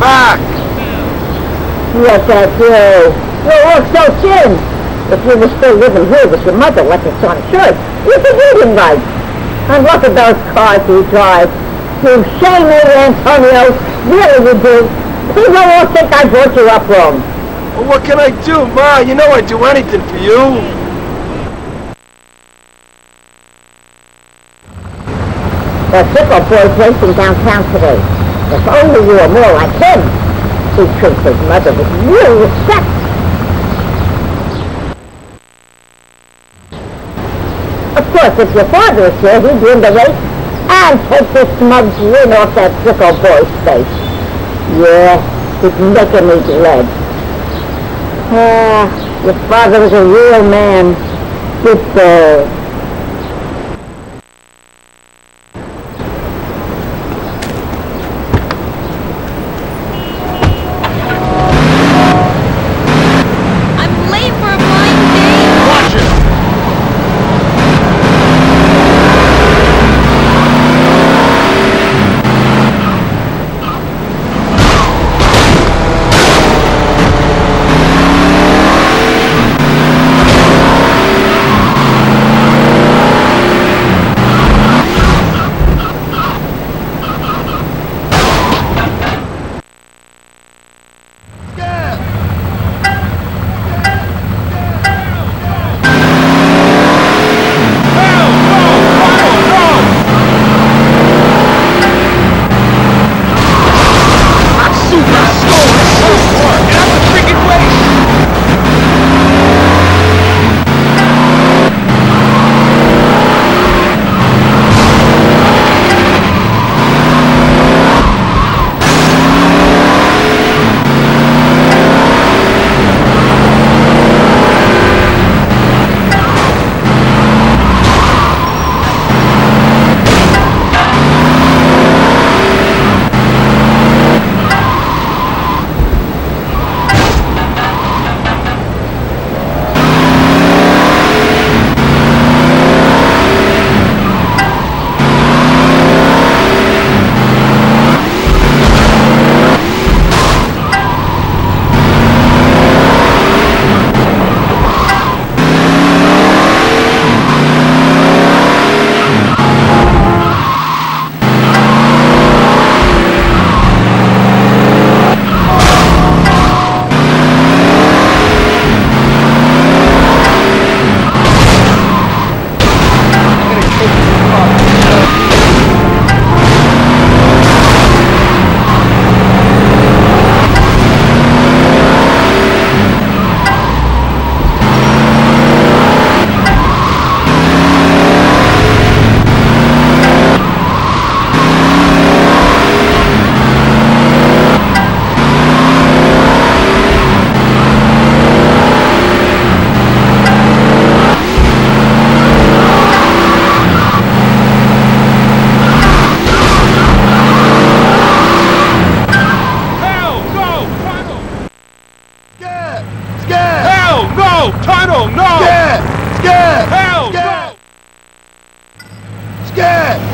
back. Yes, I do. You look so thin. If you were still living here with your mother, like it's on church, you'd be eating right. And look at those cars you drive. You shame me, Antonio. Really you do. People will think I brought you up wrong. Well, what can I do, Ma? You know I'd do anything for you. The Sickle boy's racing downtown today. If only you were more like him. He treats his mother with real respect. Of course, if your father is here, he'd win the race and take this smug grin off that Sickle boy's face. Yeah, he's making me glad. Ah, your father was a real man. Good boy. No! Tunnel! No! Scared! Scared! Hell! Scared! No! Scared!